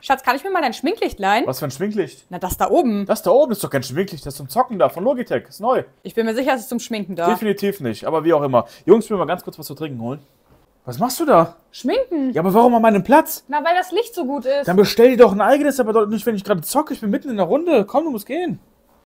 Schatz, kann ich mir mal dein Schminklicht leihen? Was für ein Schminklicht? Na, das da oben. Das da oben ist doch kein Schminklicht, das ist zum Zocken da von Logitech. Ist neu. Ich bin mir sicher, es ist zum Schminken da. Definitiv nicht, aber wie auch immer. Jungs, ich will mal ganz kurz was zu trinken holen. Was machst du da? Schminken? Ja, aber warum an meinem Platz? Na, weil das Licht so gut ist. Dann bestell dir doch ein eigenes, aber doch nicht, wenn ich gerade zocke. Ich bin mitten in der Runde. Komm, du musst gehen.